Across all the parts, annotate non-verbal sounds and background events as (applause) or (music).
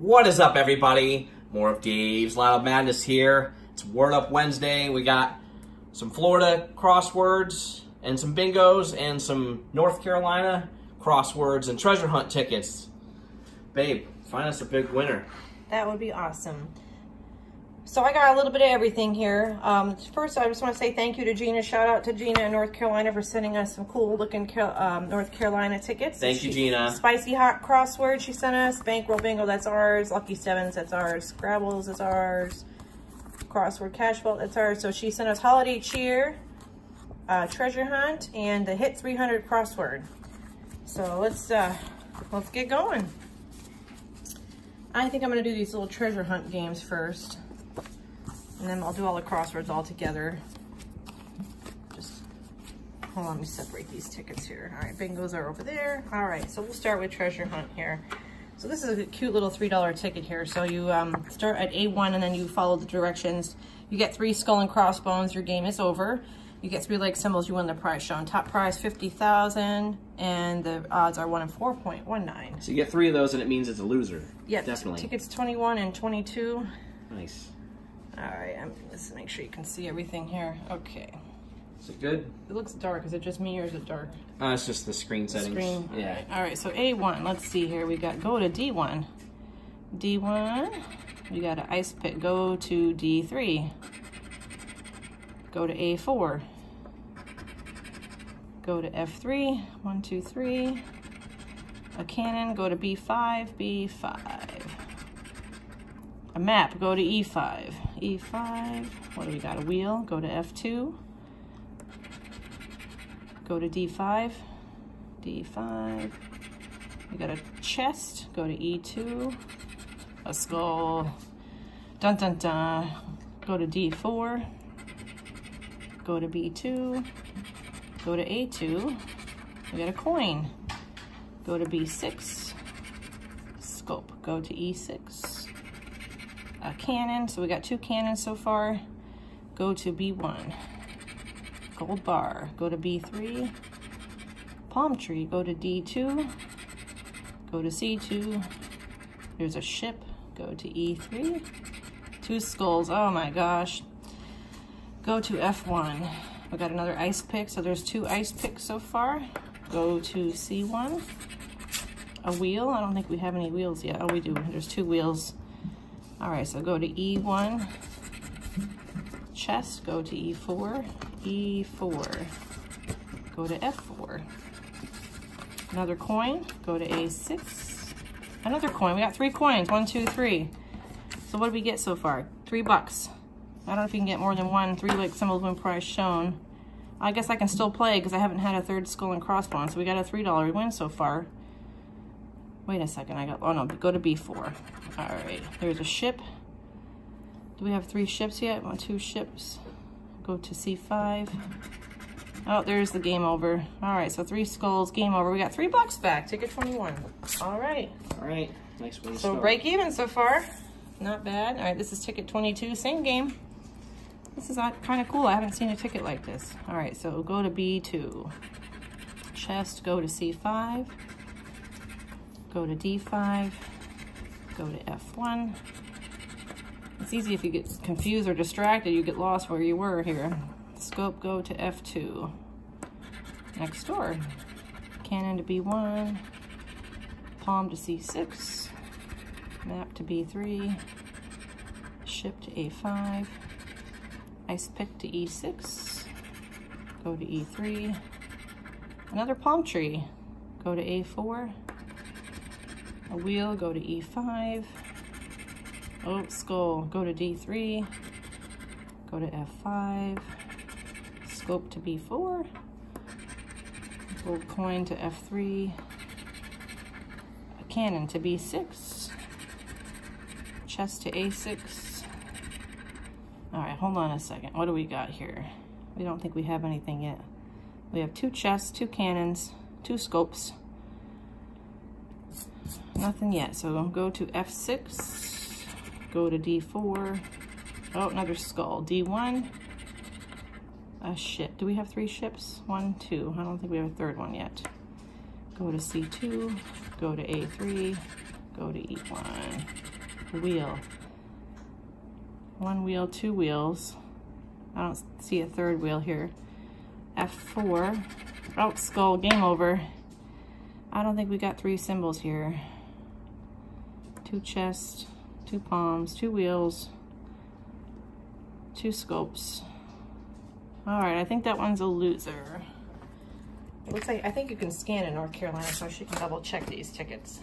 What is up, everybody? More of Dave's Lotto Madness here. It's Word Up Wednesday. We got some Florida crosswords and some bingos and some North Carolina crosswords and treasure hunt tickets. Babe, find us a big winner. That would be awesome. So I got a little bit of everything here. Um, first, I just want to say thank you to Gina. Shout out to Gina in North Carolina for sending us some cool looking um, North Carolina tickets. Thank you, Gina. Spicy Hot Crossword she sent us. Bankroll Bingo, that's ours. Lucky Sevens, that's ours. Scrabbles, that's ours. Crossword Cash Vault, that's ours. So she sent us Holiday Cheer, uh, Treasure Hunt, and the Hit 300 Crossword. So let's, uh, let's get going. I think I'm going to do these little treasure hunt games first. And then I'll do all the crosswords all together. Just, hold on, let me separate these tickets here. All right, bingos are over there. All right, so we'll start with treasure hunt here. So this is a cute little $3 ticket here. So you um, start at A1 and then you follow the directions. You get three skull and crossbones, your game is over. You get three leg symbols, you win the prize shown. Top prize 50,000 and the odds are 1 in 4.19. So you get three of those and it means it's a loser. Yeah, definitely. Tickets 21 and 22. Nice. All right, I'm, let's make sure you can see everything here. Okay. Is it good? It looks dark. Is it just me or is it dark? Uh, it's just the screen settings. Screen. Yeah. All right. All right. So A1. Let's see here. We got go to D1. D1. We got an ice pick. Go to D3. Go to A4. Go to F3. One, two, three. A cannon. Go to B5. B5. A map. Go to E5. E5. What do we got? A wheel. Go to F2. Go to D5. D5. We got a chest. Go to E2. A skull. Dun dun dun. Go to D4. Go to B2. Go to A2. We got a coin. Go to B6. Scope. Go to E6. A cannon. So we got two cannons so far. Go to B1. Gold bar. Go to B3. Palm tree. Go to D2. Go to C2. There's a ship. Go to E3. Two skulls. Oh my gosh. Go to F1. We got another ice pick. So there's two ice picks so far. Go to C1. A wheel. I don't think we have any wheels yet. Oh, we do. There's two wheels. All right, so go to E1. Chest. Go to E4. E4. Go to F4. Another coin. Go to A6. Another coin. We got three coins. One, two, three. So what did we get so far? Three bucks. I don't know if you can get more than one three leg symbol win price shown. I guess I can still play because I haven't had a third skull and crossbones. So we got a $3 win so far. Wait a second, I got, oh no, go to B4. All right, there's a ship. Do we have three ships yet? One, two ships. Go to C5. Oh, there's the game over. All right, so three skulls, game over. We got three bucks back, ticket 21. All right. All right, nice win. So break even so far. Not bad. All right, this is ticket 22, same game. This is kind of cool. I haven't seen a ticket like this. All right, so go to B2. Chest, go to C5. Go to D5. Go to F1. It's easy if you get confused or distracted, you get lost where you were here. Scope, go to F2. Next door. Cannon to B1. Palm to C6. Map to B3. Ship to A5. Ice pick to E6. Go to E3. Another palm tree. Go to A4. A wheel, go to E5. Oh, skull, go to D3. Go to F5. Scope to B4. Gold coin to F3. A cannon to B6. Chest to A6. All right, hold on a second. What do we got here? We don't think we have anything yet. We have two chests, two cannons, two scopes. Nothing yet, so I'll go to F6, go to D4. Oh, another skull. D1, a ship. Do we have three ships? One, two. I don't think we have a third one yet. Go to C2, go to A3, Go to E1. Wheel. One wheel, two wheels. I don't see a third wheel here. F4. Oh, skull, game over. I don't think we got three symbols here. Two chests, two palms, two wheels, two scopes. All right, I think that one's a loser. It looks like, I think you can scan in North Carolina, so she can double check these tickets.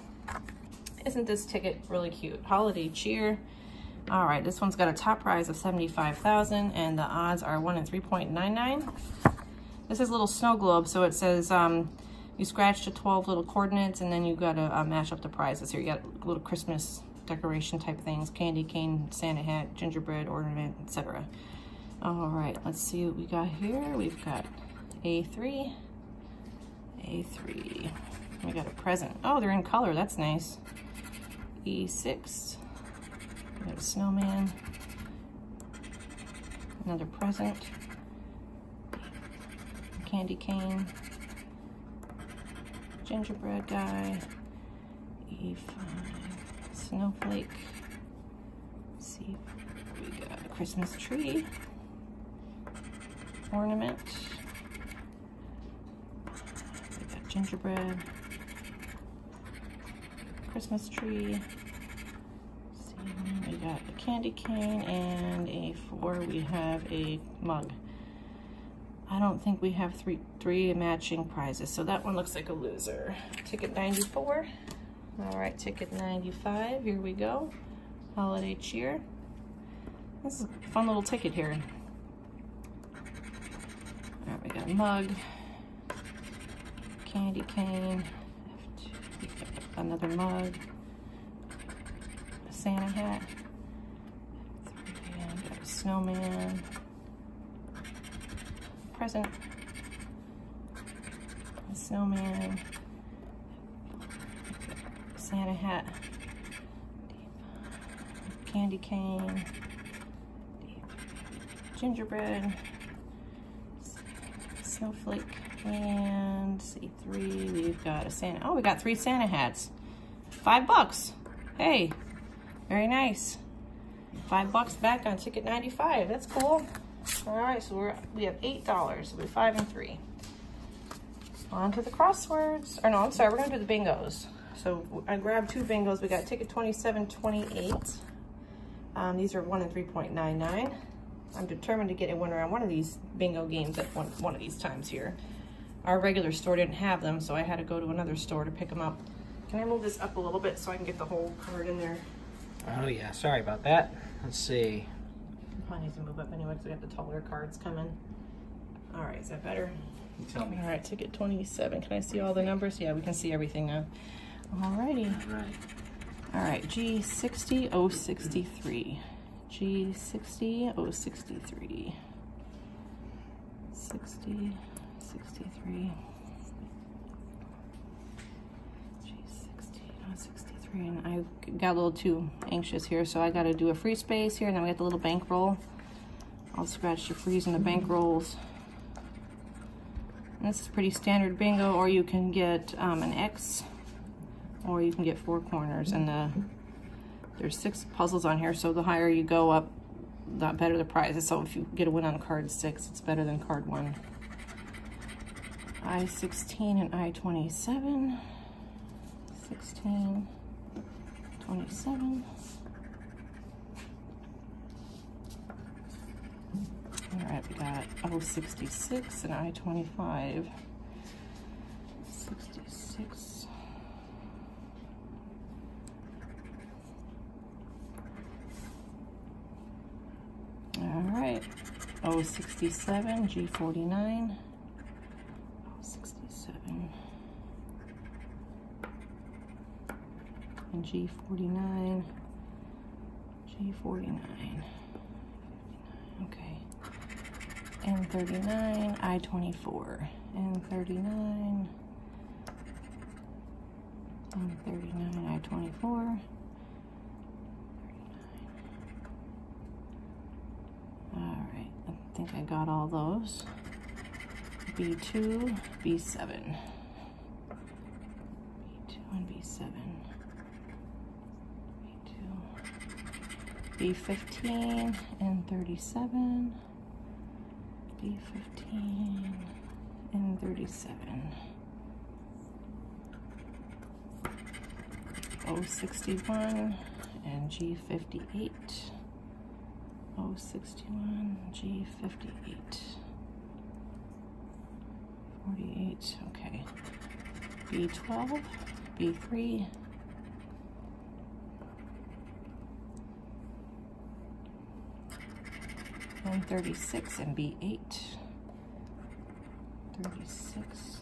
Isn't this ticket really cute? Holiday cheer. All right, this one's got a top prize of 75,000 and the odds are one in 3.99. This is a little snow globe, so it says um, you scratch the 12 little coordinates and then you gotta uh, match up the prizes here. You got little Christmas decoration type things, candy cane, Santa hat, gingerbread ornament, etc. All right, let's see what we got here. We've got A3, A3. We got a present. Oh, they're in color, that's nice. E6, we got a snowman, another present, candy cane, gingerbread guy, E5, snowflake, Let's C, we got a Christmas tree, ornament, we got gingerbread, Christmas tree, we got a candy cane and a four, we have a mug. I don't think we have three three matching prizes, so that one looks like a loser. Ticket 94. All right, ticket 95, here we go. Holiday cheer. This is a fun little ticket here. All right, we got a mug, candy cane, another mug, a Santa hat, snowman, present, snowman, Santa hat, candy cane, gingerbread, snowflake, and see three. we've got a Santa, oh, we got three Santa hats. Five bucks. Hey, very nice. Five bucks back on ticket 95, that's cool. All right, so we're, we have $8, so we're five and three. On to the crosswords, or no, I'm sorry, we're gonna do the bingos. So I grabbed two bingos, we got ticket 2728. Um, these are one and 3.99. I'm determined to get a winner on one of these bingo games at one, one of these times here. Our regular store didn't have them, so I had to go to another store to pick them up. Can I move this up a little bit so I can get the whole card in there? Oh yeah, sorry about that. Let's see. Probably need to move up anyway because we got the taller cards coming. All right, is that better? You tell me. All right, ticket 27. Can I see all the numbers? Yeah, we can see everything now. All righty. Right. All right, G60063. G60063. 60, 63. G60, and I got a little too anxious here, so I got to do a free space here, and then we got the little bankroll. I'll scratch the freeze and the bank rolls. This is pretty standard bingo, or you can get um, an X, or you can get four corners. And the there's six puzzles on here, so the higher you go up, the better the prize. So if you get a win on card six, it's better than card one. I-16 and I-27. 16, 27. All right, we got O66 and I-25. 66. All right, O67, G49. 67. And G49. G49. Okay. And 39, I-24. And 39. And 39, I-24. All right, I think I got all those. B2, B7. B2 and B7. B15 and 37. B15 and 37. 061 and G58. 061, G58. 48, okay. B12, B3, and 36 and B8. 36.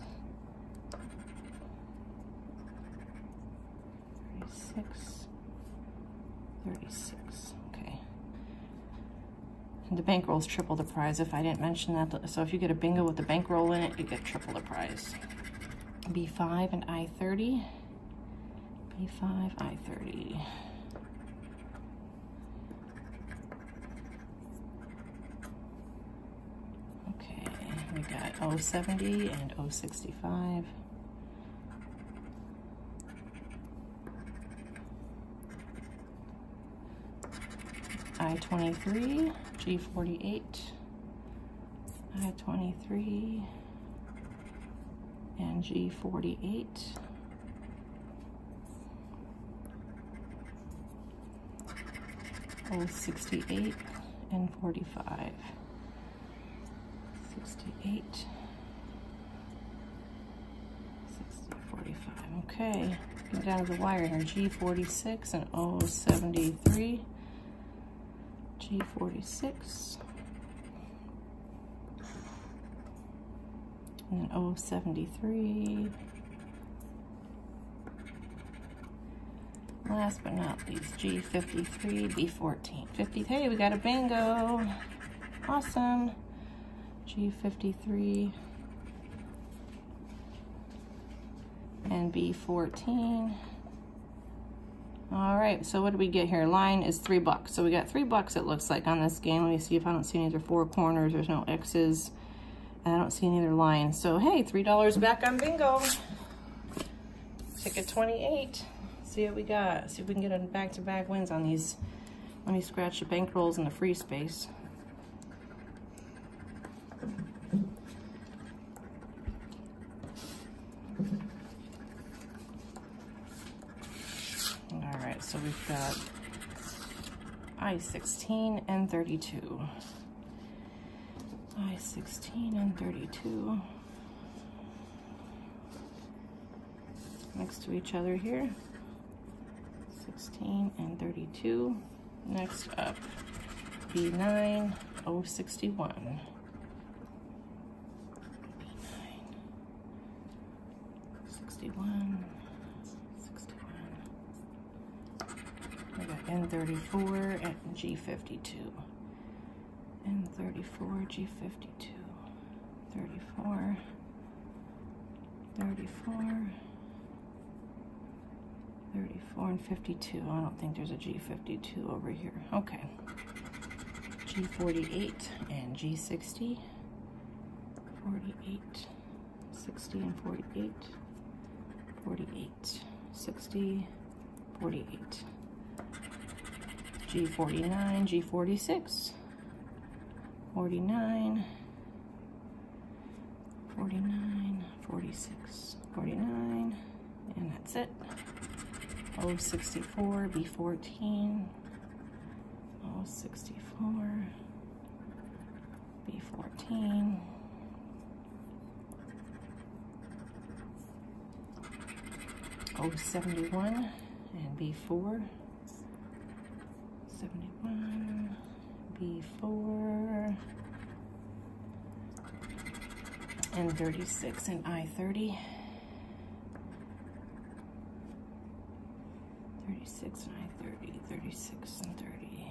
36. 36. Okay. And the bankroll's triple the prize if I didn't mention that. So if you get a bingo with the bankroll in it, you get triple the prize. B5 and I30. B5, I30. Okay, we got 070 and 065. I-23, G48, I-23, and G48. Oh, 68 and 45. 68. 60, 45. Okay, get down to the wire here. G46 and 073. G46. And then 073. Last but not least, G53, B14. 50, hey, we got a bingo. Awesome. G53 and B14. All right, so what do we get here? Line is three bucks. So we got three bucks, it looks like, on this game. Let me see if I don't see any other four corners. There's no X's. And I don't see any other lines. So, hey, $3 back on bingo. Ticket 28. See what we got. See if we can get back-to-back -back wins on these. Let me scratch the bankrolls in the free space. All right, so we've got I-16 and 32. I-16 and 32. Next to each other here. 16 and 32. Next up, B9, 061. B9, 61, 61. Got N34 and G52. N34, G52, 34, 34, 34 and 52. I don't think there's a G52 over here. Okay. G48 and G60. 48, 60 and 48. 48, 60, 48. G49, G46. 49, 49, 46, 49, and that's it. 064, B14, 064, B14, Oh, 71 and B4, 71, B4, and 36 and I-30. 36 and I-30, 36 and 30.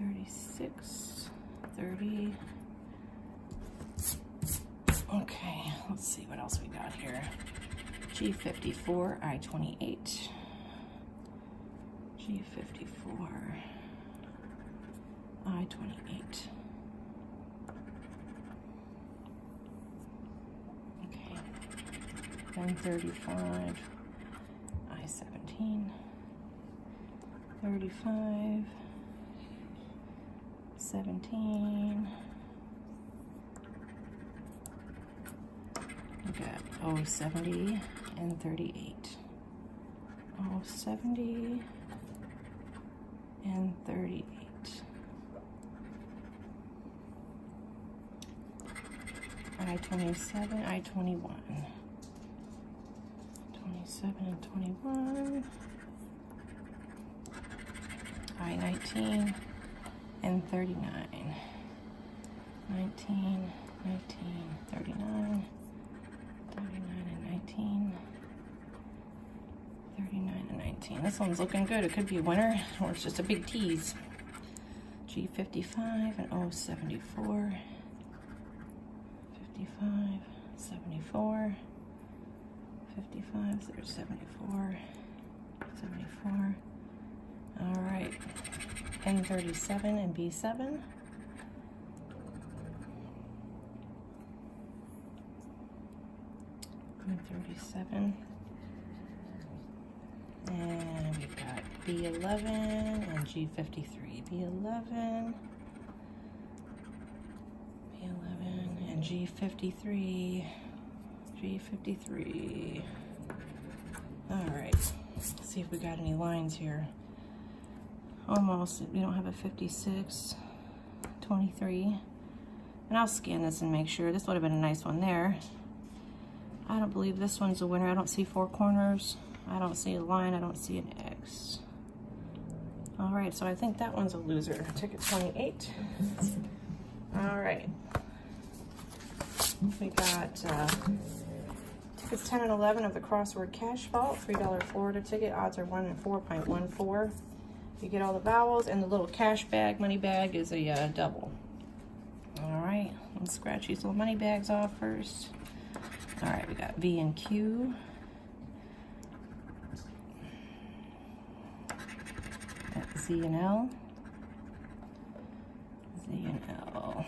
36, 30. Okay, let's see what else we got here. G54, I-28. G54, I-28. Okay, then 35, I-17. 35, 17. We got oh 70 and 38. Oh 70 and 38. I-27, I-21. 27 and 21. I-19 and 39. 19, 19, 39, 39 and 19, 39 and 19. This one's looking good. It could be a winner or it's just a big tease. G55 and 074. 55, 74, 55, there's 74, 74. All right, N37 and B7. N37. And we've got B11 and G53. B11. B11 and G53. G53. All right, Let's see if we got any lines here. Almost, we don't have a 56, 23. And I'll scan this and make sure. This would have been a nice one there. I don't believe this one's a winner. I don't see four corners. I don't see a line. I don't see an X. All right, so I think that one's a loser. Ticket 28. All right. We got uh, tickets 10 and 11 of the crossword cash vault, $3 Florida ticket. Odds are 1 and 4.14. You get all the vowels, and the little cash bag, money bag, is a uh, double. All right, let's scratch these little money bags off first. All right, we got V and Q. Z and L. Z and L.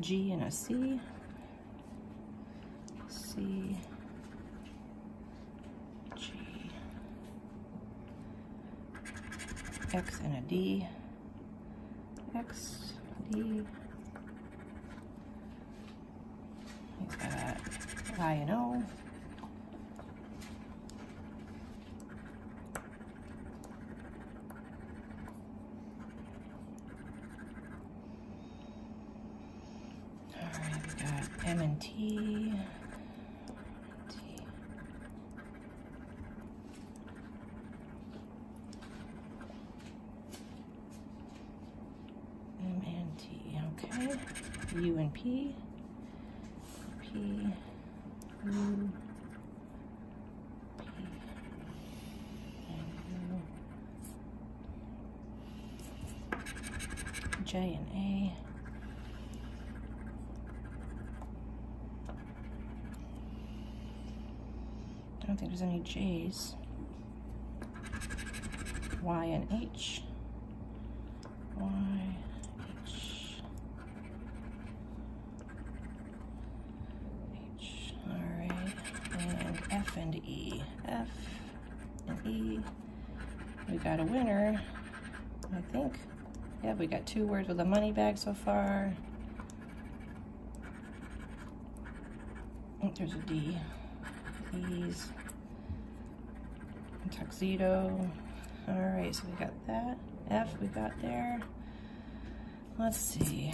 G and a C. C. G. X and a D. X, D. We've got I and O. All right, we got M and T. T. M and T, okay. U and P. P. U. P. And U. J and A. I don't think there's any J's. Y and H. Y, H. H, all right. And F and F and E. We got a winner, I think. Yeah, we got two words with a money bag so far. Think there's a D. Ease. Tuxedo. All right, so we got that. F we got there. Let's see.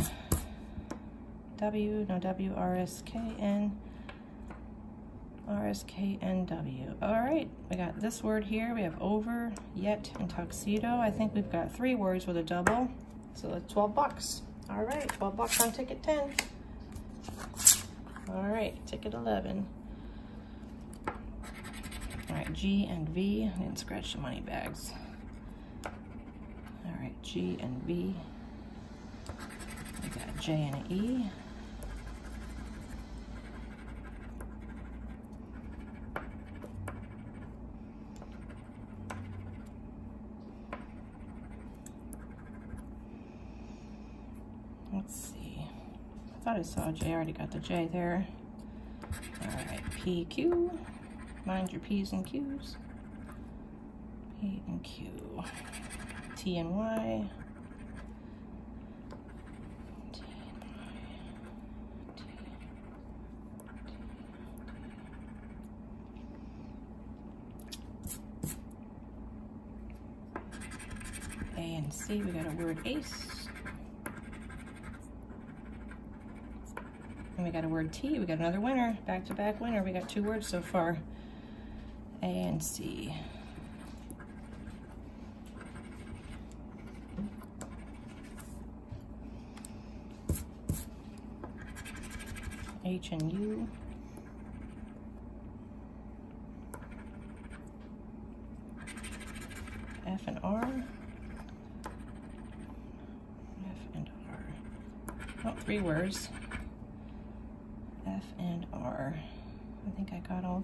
W, no W, R, S, K, N. R, S, K, N, W. All right, we got this word here. We have over, yet, and tuxedo. I think we've got three words with a double. So that's 12 bucks. All right, 12 bucks on ticket 10. All right, ticket 11. All right, G and V. I didn't scratch the money bags. All right, G and V. We got J and E. Let's see. I I saw a J. I already got the J there. All right, PQ. Mind your P's and Q's. P and Q. T and Y. A and C, we got a word ace. And we got a word T, we got another winner, back to back winner. We got two words so far. A and C. H and U. F and R. F and R. Oh, three words. F and R. I think I got all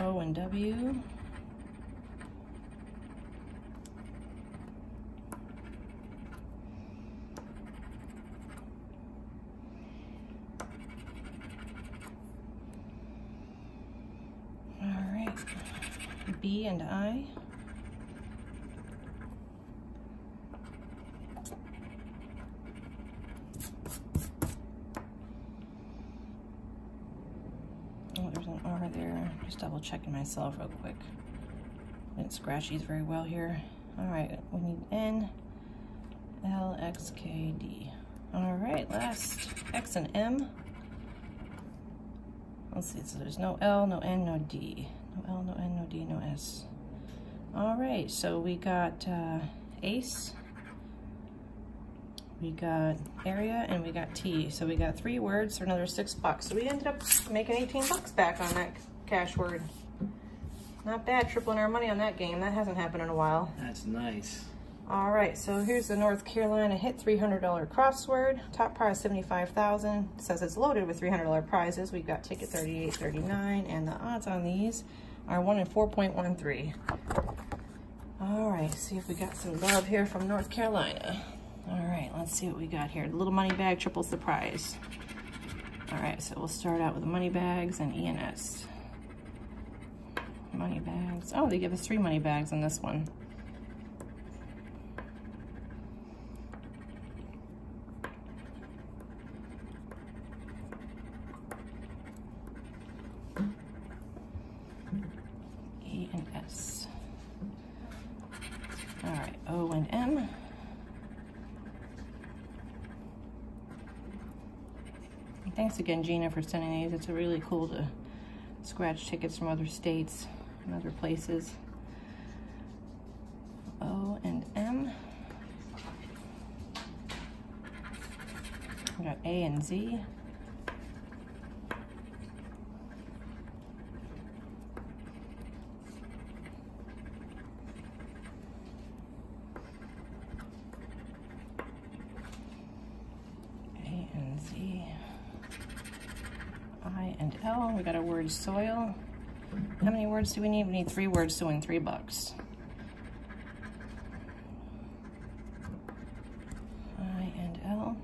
O and W. All right, B and I. Oh, there's an R there. Just double checking myself real quick. Didn't scratch these very well here. All right, we need N, L, X, K, D. All right, last X and M. Let's see, so there's no L, no N, no D. No L, no N, no D, no S. All right, so we got uh, Ace, we got area, and we got T. So we got three words for another six bucks. So we ended up making 18 bucks back on that cash word. Not bad, tripling our money on that game. That hasn't happened in a while. That's nice. All right, so here's the North Carolina hit $300 crossword. Top prize 75000 Says it's loaded with $300 prizes. We've got ticket 3839 and the odds on these are 1 in 4.13. All right, see if we got some love here from North Carolina. All right, let's see what we got here. The little money bag triples the prize. All right, so we'll start out with the money bags and ENS. Money bags. Oh, they give us three money bags in this one. E and S. All right, O and M. Thanks again, Gina, for sending these. It's really cool to scratch tickets from other states and other places. O and M. We got A and Z. A and Z. I and L. We got a word soil. How many words do we need? We need three words to win three bucks. I and L.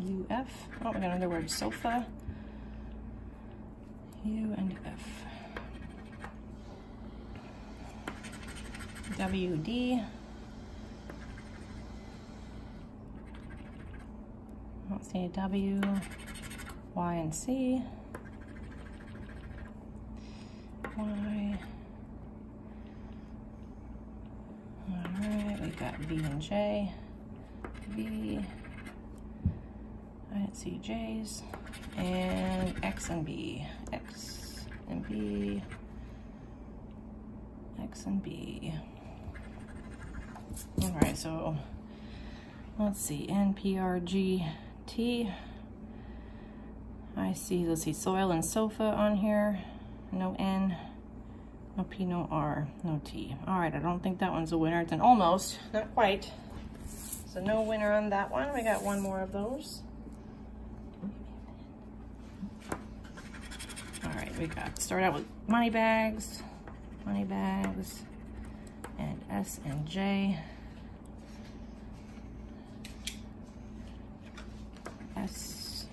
U, F. Oh, we got another word, sofa. U and F. WD. I don't see W, Y, and C. Y. All right, we got V and J. V. I didn't see J's. And X and B. X and B. X and B. All right, so let's see, NPRG. T. I see, let's see, soil and sofa on here. No N, no P, no R, no T. All right, I don't think that one's a winner. It's an almost, not quite. So no winner on that one. We got one more of those. All right, we got, start out with money bags, money bags, and S and J. S.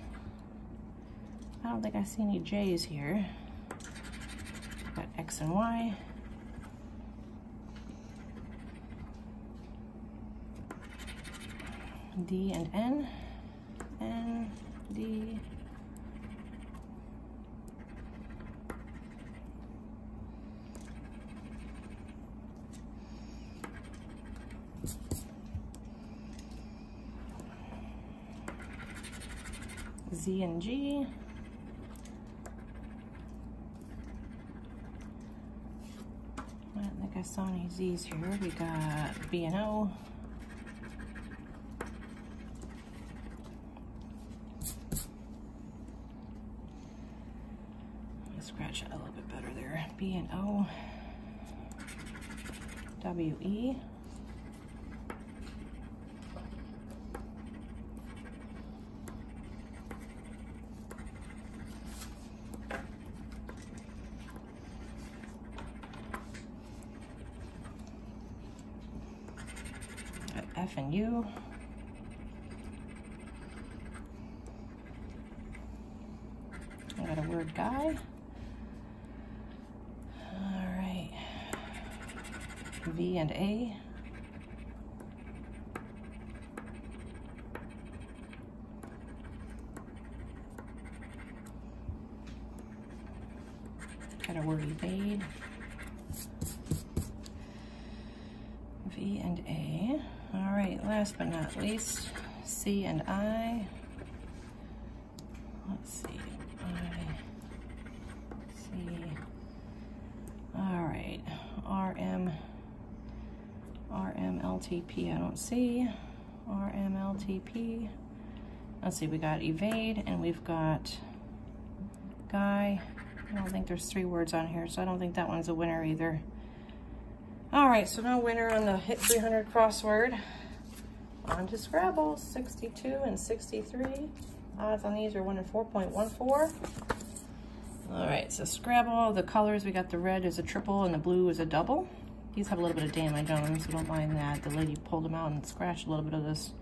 I don't think I see any J's here. Got X and Y. D and N. N, D, Z and G. I don't think I saw any Z's here. We got B and O. Scratch it a little bit better there. B and O. W E. And U. I got a word guy. All right. V and A. Got a word evade. V and A. All right, last but not least, And I. Let's see, I, C. All right, RM, RMLTP, I don't see. RMLTP. Let's see, we got evade and we've got guy. I don't think there's three words on here, so I don't think that one's a winner either. All right, so no winner on the Hit 300 crossword. On to Scrabble, 62 and 63. Odds on these are 1 and 4.14. All right, so Scrabble, the colors, we got the red is a triple and the blue is a double. These have a little bit of damage on them, so don't mind that. The lady pulled them out and scratched a little bit of this.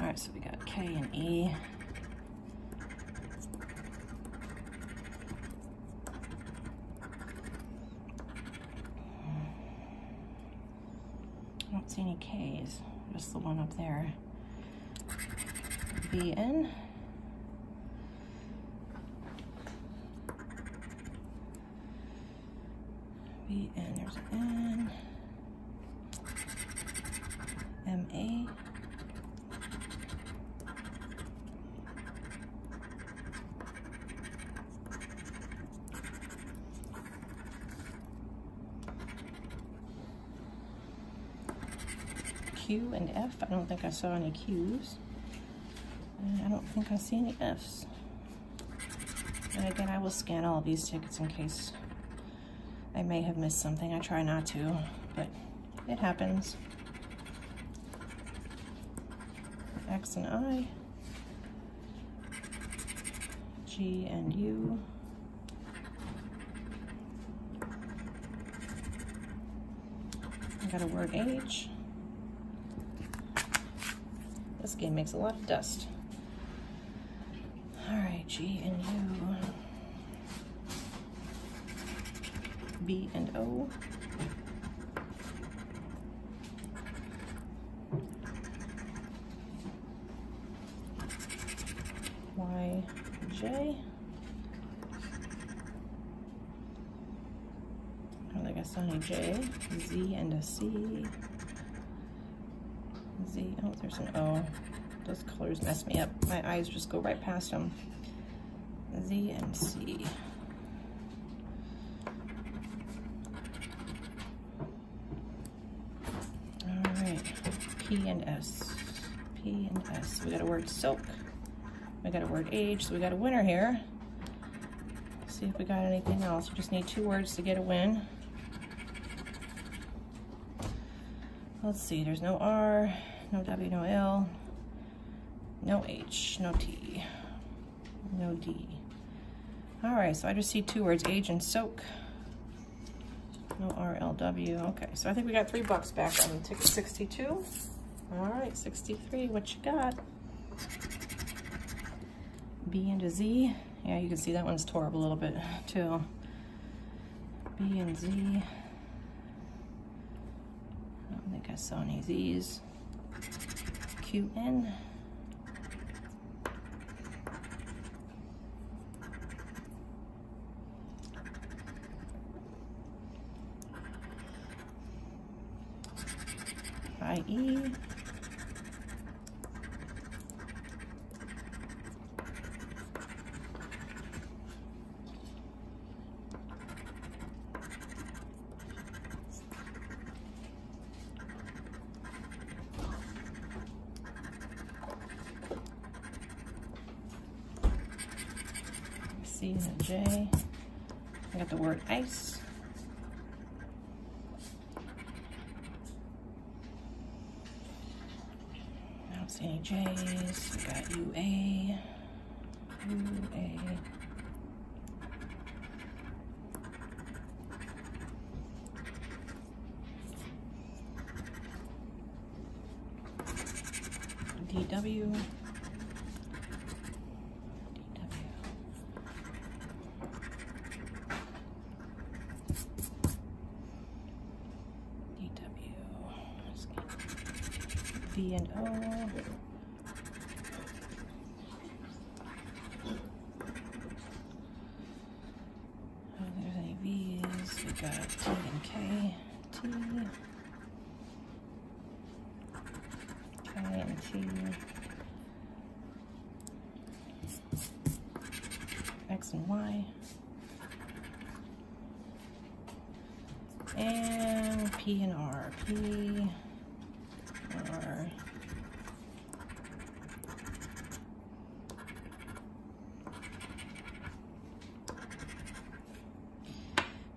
All right, so we got K and E. I don't see any K's, just the one up there. BN, there's an N. MA. Q and F. I don't think I saw any Q's. And I don't think I see any F's. And again, I will scan all these tickets in case I may have missed something. I try not to, but it happens. X and I. G and U. I got a word H. This game makes a lot of dust. All right, G and U. B and O. Y, J. Think I saw J. Z and a C. There's an O. Those colors mess me up. My eyes just go right past them. Z and C. All right, P and S. P and S. We got a word silk. We got a word age, so we got a winner here. Let's see if we got anything else. We just need two words to get a win. Let's see, there's no R, no W, no L, no H, no T, no D. All right, so I just see two words, age and soak. No R, L, W. Okay, so I think we got three bucks back on ticket 62. All right, 63, what you got? B and a Z. Yeah, you can see that one's tore up a little bit too. B and Z. I don't think I saw any Z's. QN. IE. C and a J. I got the word ice. I don't see any J's. We got UA. UA. DW. Let's get V and O. Oh, there's any V's. We got T and K. T. K and T. X and Y. And P and R. P, R.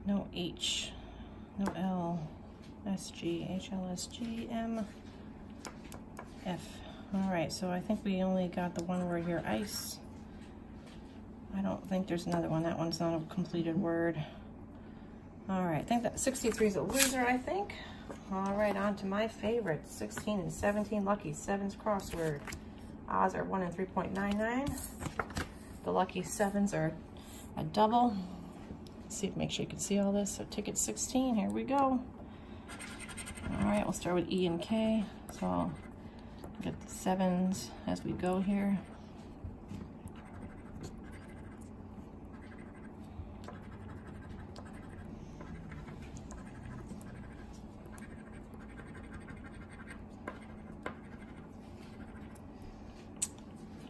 No H, no L, S G, H L S G M F. All right, so I think we only got the one word here, ice. I don't think there's another one. That one's not a completed word. All right, I think that 63 is a loser, I think. All right, on to my favorite, 16 and 17 lucky sevens crossword. Odds are 1 and 3.99. The lucky sevens are a double. See if make sure you can see all this. So ticket 16, here we go. All right, we'll start with E and K. So I'll get the sevens as we go here.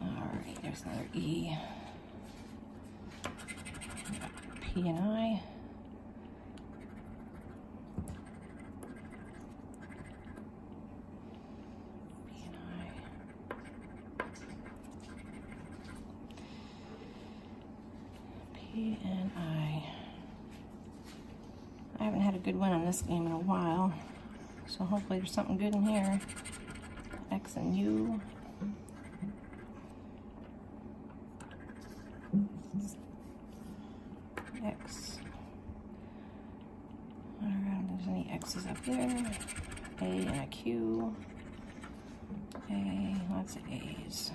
All right, there's another E. P and I. P and I. P and I. I haven't had a good win on this game in a while, so hopefully there's something good in here. X and U. X. I don't know if there's any X's up there. A and a Q. A, lots of A's.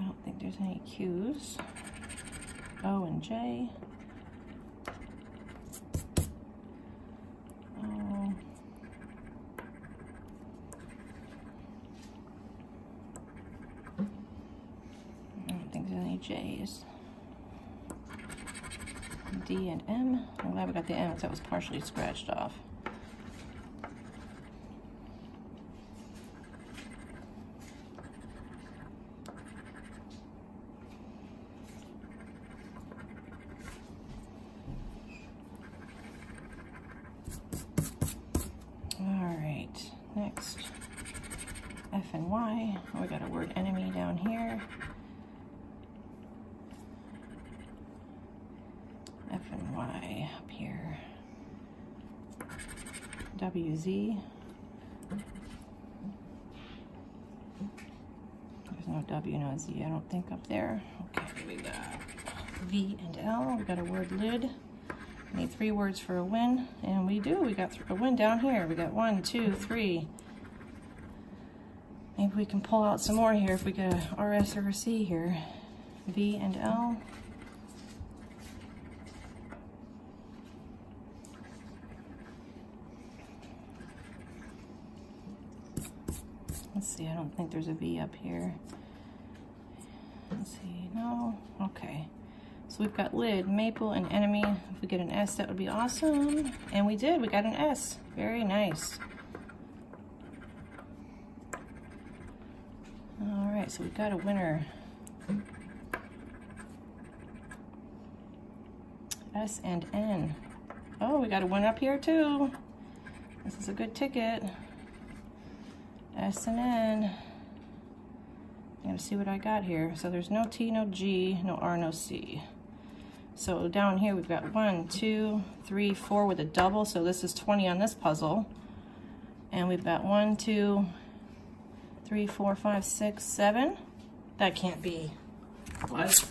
I don't think there's any Q's. O and J. Um, I don't think there's any J's. D and M. I'm glad we got the M's. That was partially scratched off. All right, next. F and Y. Oh, we got a word enemy down here. F and Y up here. WZ. There's no W, no Z, I don't think up there. Okay, we got V and L. We got a word lid. Need three words for a win, and we do. We got a win down here. We got one, two, three. Maybe we can pull out some more here if we get a RS or a C here. V and L. Let's see, I don't think there's a V up here. Let's see, no, okay. So we've got lid, maple, and enemy. If we get an S, that would be awesome. And we did, we got an S. Very nice. All right, so we've got a winner. S and N. Oh, we got a one up here too. This is a good ticket. S and N. I'm gonna see what I got here. So there's no T, no G, no R, no C. So down here we've got one, two, three, four with a double. So this is 20 on this puzzle. And we've got one, two, three, four, five, six, seven. That can't be. What?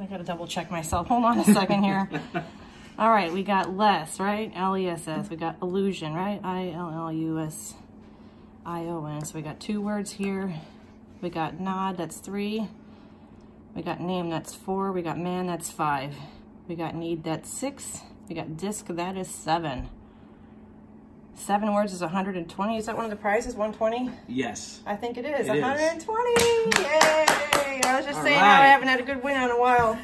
I gotta double check myself. (laughs) Hold on a second here. (laughs) All right, we got less, right? L-E-S-S. We got illusion, right? I-L-L-U-S-I-O-N. So we got two words here. We got nod, that's three. We got name, that's four. We got man, that's five. We got need, that's six. We got disc, that is seven. Seven words is 120. Is that one of the prizes, 120? Yes. I think it is. It is. 120. Yay! I was just All saying how I haven't had a good win in a while.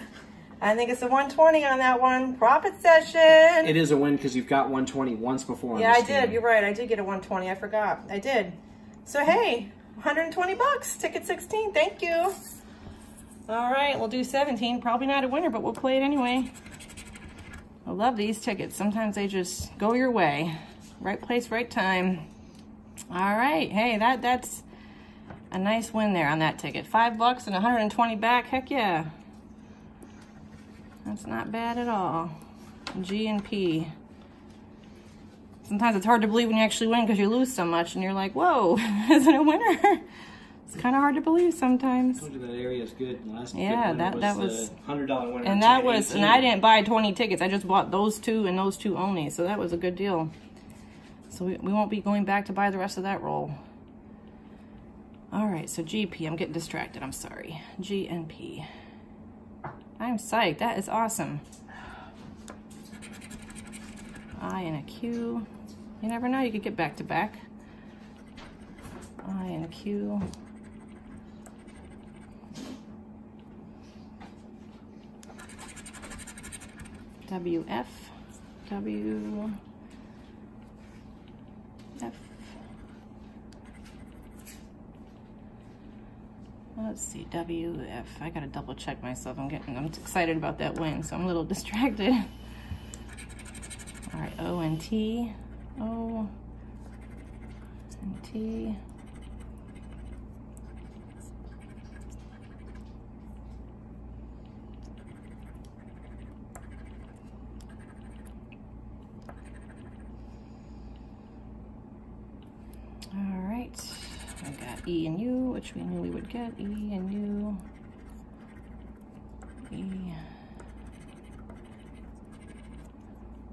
I think it's a 120 on that one. Profit session. It is a win because you've got 120 once before. On yeah, I did. You're right. I did get a 120. I forgot. I did. So hey, 120 bucks. Ticket 16. Thank you. All right, we'll do 17. Probably not a winner, but we'll play it anyway. I love these tickets. Sometimes they just go your way. Right place, right time. All right. Hey, that that's a nice win there on that ticket. Five bucks and 120 back. Heck yeah. That's not bad at all. G and P. Sometimes it's hard to believe when you actually win because you lose so much and you're like, whoa, (laughs) isn't a winner? it's kind of hard to believe sometimes. that area is good. Yeah, that- winner that was was- hundred dollar winner. And that was, and I didn't buy 20 tickets. I just bought those two and those two only. So that was a good deal. So we, we won't be going back to buy the rest of that roll. All right, so GP, I'm getting distracted. I'm sorry. G and P. I'm psyched. That is awesome. I and a Q. You never know. You could get back to back. I and Q. WF, W, F. Let's see, WF. I gotta double check myself. I'm getting, I'm excited about that win, so I'm a little (laughs) distracted. All right, O and T, O and T. All right, I got E and U, which we knew we would get. E and U. E.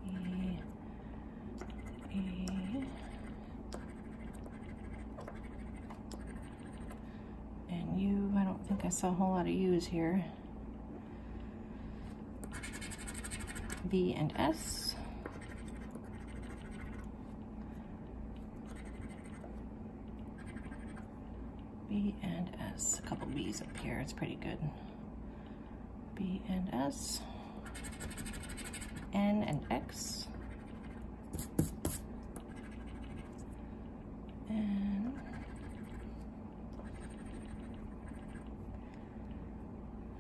E. E. And U, I saw a whole lot of U's here. B and S. B and S. A couple B's up here. It's pretty good. B and S. N and X. And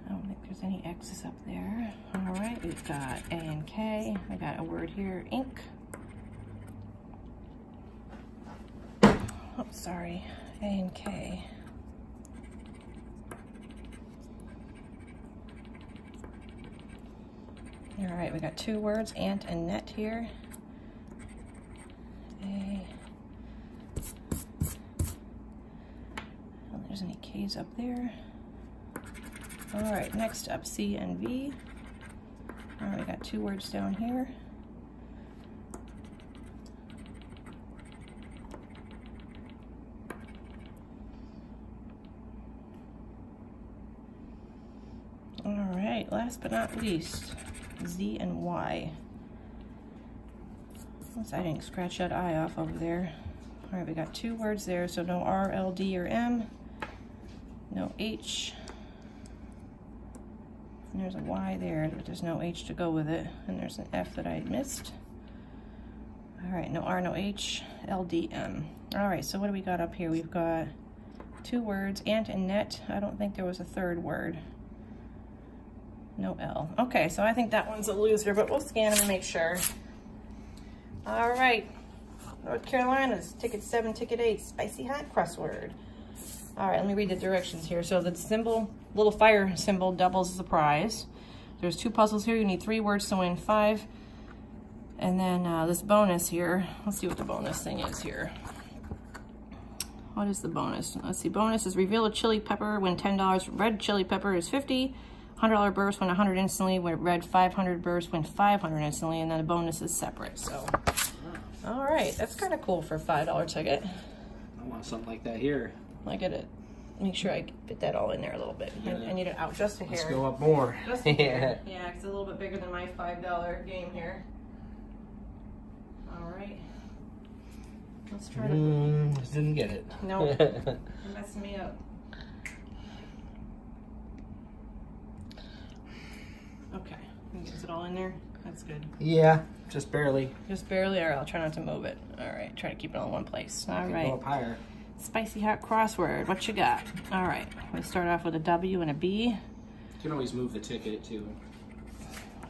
I don't think there's any X's up there. All right, we've got A and K. We got a word here, ink. Oh, sorry, A and K. All right, we got two words, ant and net here. A. I don't there's any K's up there. All right, next up, C and V. All right, we got two words down here. All right, last but not least, Z and Y. I didn't scratch that I off over there. All right, we got two words there, so no R, L, D, or M. No H. There's a Y there, but there's no H to go with it. And there's an F that I missed. All right, no R, no H, L, D, M. All right, so what do we got up here? We've got two words, ant and net. I don't think there was a third word. No L. Okay, so I think that one's a loser, but we'll scan them and make sure. All right, North Carolina's ticket seven, ticket eight, spicy hot crossword. All right, let me read the directions here. So the symbol, little fire symbol doubles the prize. There's two puzzles here. You need three words to win five. And then uh, this bonus here, let's see what the bonus thing is here. What is the bonus? Let's see, bonus is reveal a chili pepper, win $10. Red chili pepper is 50. $100 burst, win 100 instantly. Red 500 burst, win 500 instantly. And then the bonus is separate, so. All right, that's kind of cool for a $5 ticket. I want something like that here. I gotta make sure I fit that all in there a little bit. I, I need it out just a hair. Let's go up more. Just a (laughs) hair. yeah, it's a little bit bigger than my $5 game here. All right. Let's try to. Mm, didn't get it. No, you're messing me up. Okay, is it all in there? That's good. yeah, just barely. Just barely. All right, I'll try not to move it. All right, try to keep it all in one place. All Could right. Go up higher. Spicy hot crossword. What you got? All right. We start off with a W and a B. You can always move the ticket too.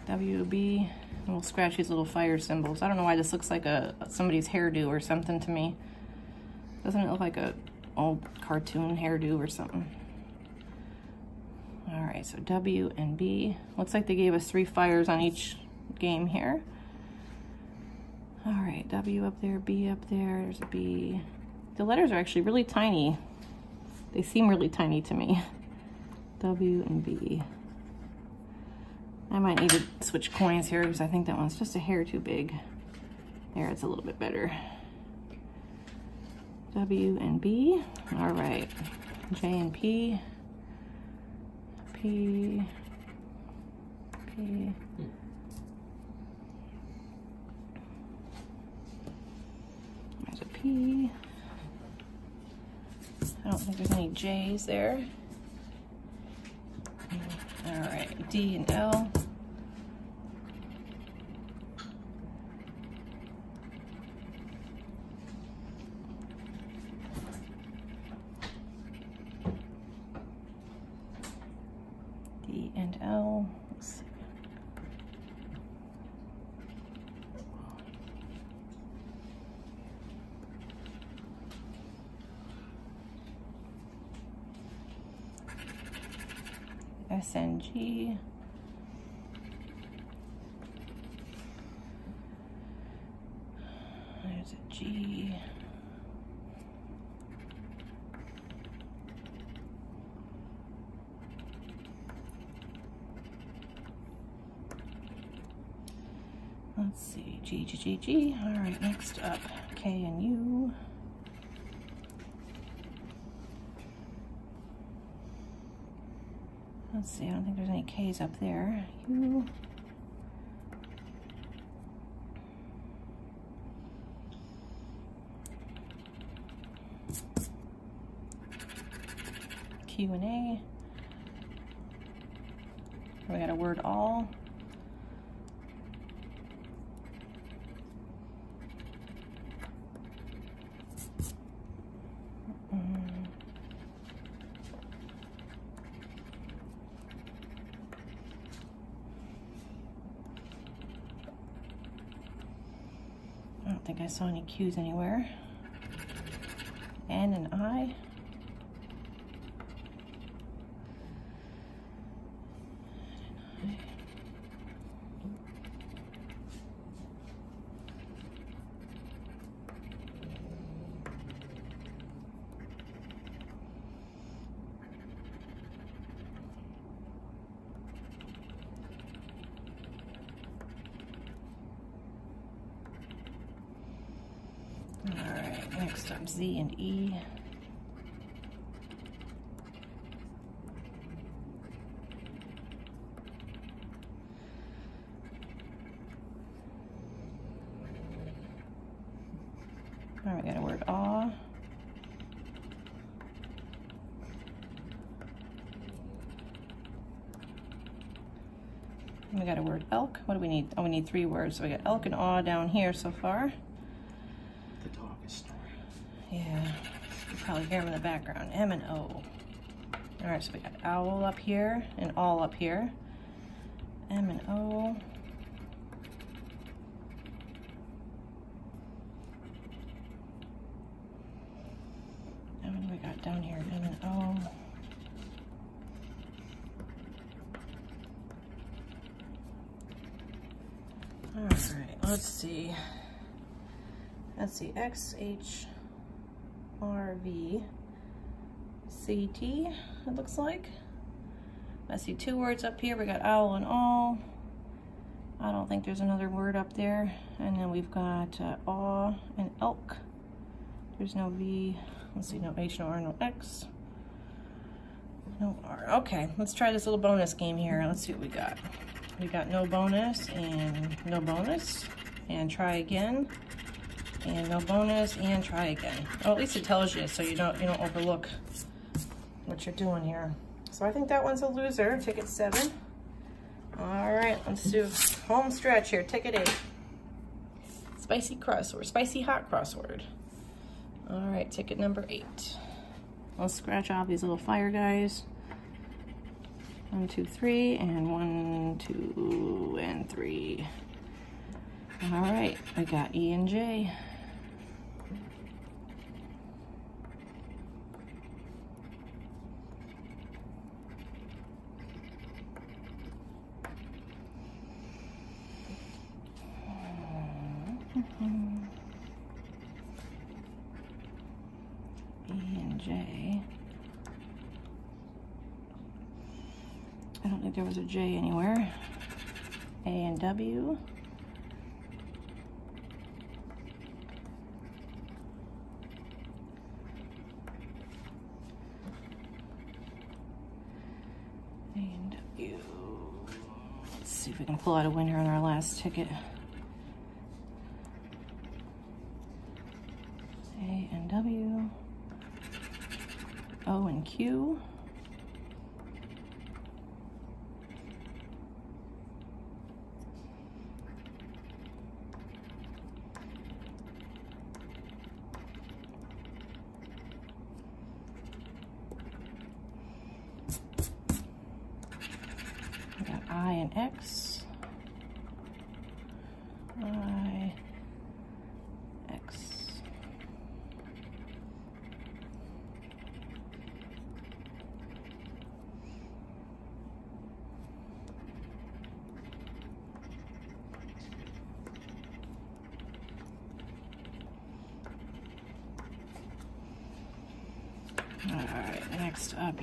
W B. And we'll scratch these little fire symbols. I don't know why this looks like a somebody's hairdo or something to me. Doesn't it look like a old cartoon hairdo or something? All right, so W and B. Looks like they gave us three fires on each game here. All right, W up there, B up there, there's a B. The letters are actually really tiny. They seem really tiny to me. (laughs) W and B. I might need to switch coins here because I think that one's just a hair too big. There, it's a little bit better. W and B. All right. J and P. P. P. There's a P. I don't think there's any J's there. All right, D and L. D and L. Let's see. SNG. There's a G. Let's see, G, G, G, G. All right, next up, K and U. Let's see, I don't think there's any K's up there. U. Q and A. We got a word all. Mm. I saw any Q's anywhere. And I. Next Z and E. Right, we got a word aw. We got a word elk. What do we need? Oh, we need three words. So we got elk and aw down here so far. The dog is snoring. Yeah, you can probably hear them in the background. M and O. All right, so we got owl up here and all up here. M and O. And what do we got down here? M and O. All right, let's see. Let's see, X, H, R, V, C, T, it looks like. I see two words up here. We got owl and all. I don't think there's another word up there. And then we've got uh, and elk. There's no V. Let's see, no H, no R, no X. No R. Okay, let's try this little bonus game here. Let's see what we got. We got no bonus and no bonus. And try again and no bonus and try again. Well, at least it tells you so you don't you don't overlook what you're doing here. So I think that one's a loser, ticket seven. All right, let's do home stretch here, ticket eight. Spicy crossword, spicy hot crossword. All right, ticket number eight. Let's scratch off these little fire guys. One, two, three, and one, two, and three. All right, I got E and J. E and J. I don't think there was a J anywhere. A and W. A and W. Let's see if we can pull out a winner on our last ticket. A and W. O and Q. We got I and X. I, X. All right, next up.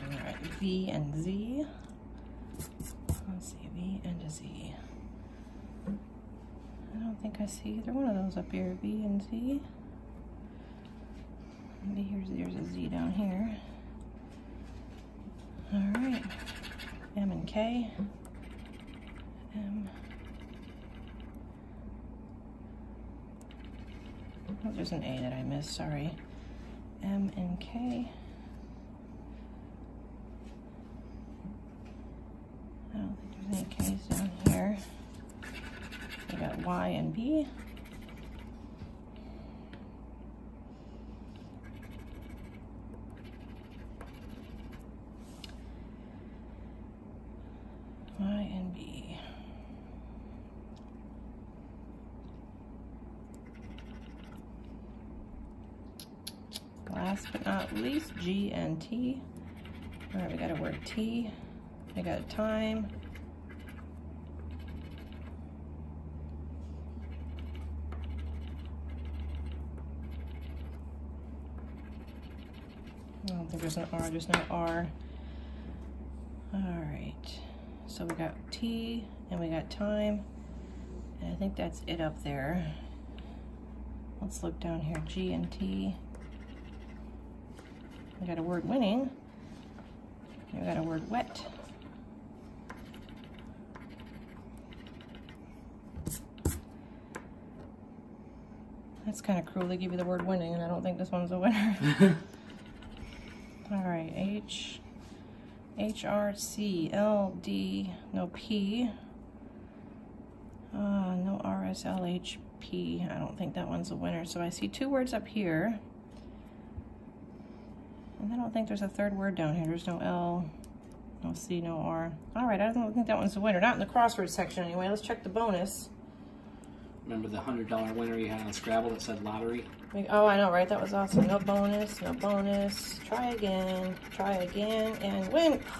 All right, V and Z. Let's see, V and a Z. I don't think I see either one of those up here, V and Z. Maybe here's there's a Z down here. All right, M and K. M. Oh, there's an A that I missed, sorry. M and K. I don't think there's any K's down here. We got Y and B. Y and B. Last but not least, G and T. All right, we got a word T. We got a time. There's an R, there's no R. All right, so we got T and we got time. And I think that's it up there. Let's look down here, G and T. We got a word winning. We got a word wet. That's kind of cruel. They give you the word winning, and I don't think this one's a winner. (laughs) All right, H, H, R, C, L, D, no P. Uh, no R, S, L, H, P. I don't think that one's a winner. So I see two words up here. And I don't think there's a third word down here. There's no L, no C, no R. All right, I don't think that one's a winner. Not in the crossword section anyway. Let's check the bonus. Remember the hundred dollar winner you had on Scrabble that said lottery? Oh, I know, right? That was awesome. No bonus, no bonus. Try again, try again, and win. (gasps)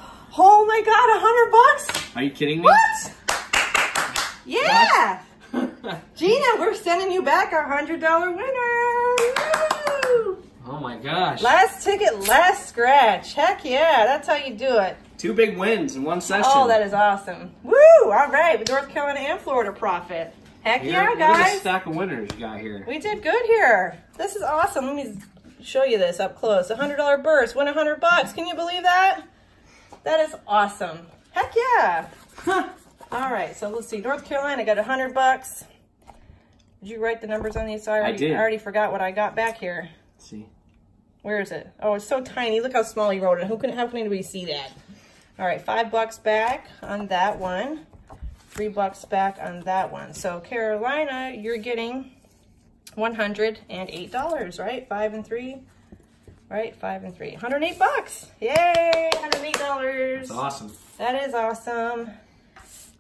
Oh my god, a hundred bucks! Are you kidding me? What? (laughs) Yeah! (laughs) Gina, we're sending you back our hundred dollar winner! Woo! Oh my gosh. Last ticket, last scratch. Heck yeah, that's how you do it. Two big wins in one session. Oh, that is awesome. Woo! All right, with North Carolina and Florida profit. Heck Here, yeah, Look at the stack of winners you got here. We did good here. This is awesome. Let me show you this up close. A hundred dollar burst, win a hundred bucks. Can you believe that? That is awesome. Heck yeah. All right, so let's see. North Carolina got a hundred bucks. Did you write the numbers on these? So I, already, did. I already forgot what I got back here. Let's see. Where is it? Oh, it's so tiny. Look how small he wrote it. Who can? How can anybody see that? All right, five bucks back on that one. Three bucks back on that one. So Carolina, you're getting one hundred and eight dollars, right? Five and three, right? Five and three. 108 bucks. Yay! 108 dollars. It's awesome. That is awesome.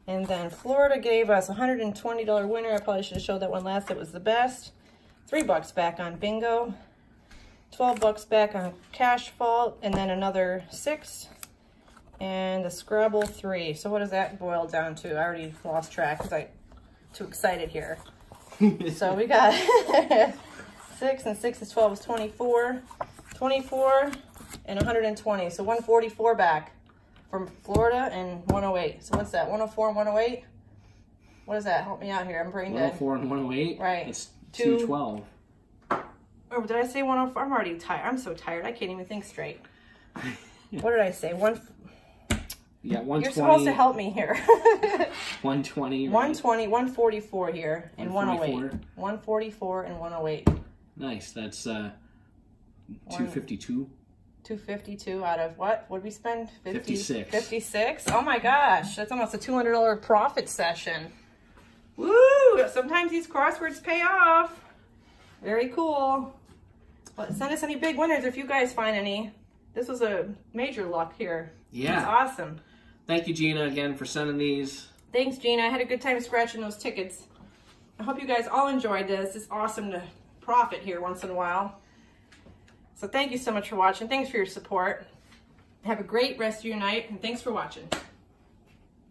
And then Florida gave us a $120 winner. I probably should have showed that one last. It was the best. Three bucks back on bingo. 12 bucks back on cash vault. And then another six. And the Scrabble three. So what does that boil down to? I already lost track because I'm too excited here. (laughs) So we got (laughs) six and six is 12 is 24. 24 and 120. So 144 back from Florida and 108. So what's that? 104 and 108? What is that? Help me out here. I'm brain dead. 104 and 108. Right. It's 212. Oh, did I say 104? I'm already tired. I'm so tired. I can't even think straight. (laughs) what did I say? One. Yeah, 120. You're supposed to help me here. (laughs) 120. right? 120, 144 here, and 108. 144. 144 and 108. Nice. That's uh, 252. 252 out of what? What did we spend? 50, 56. 56? Oh my gosh, that's almost a $200 profit session. Woo! Sometimes these crosswords pay off. Very cool. But send us any big winners if you guys find any. This was a major luck here. Yeah. It's awesome. Thank you, Gina, again for sending these. Thanks, Gina. I had a good time scratching those tickets. I hope you guys all enjoyed this. It's awesome to profit here once in a while. So thank you so much for watching. Thanks for your support. Have a great rest of your night, and thanks for watching.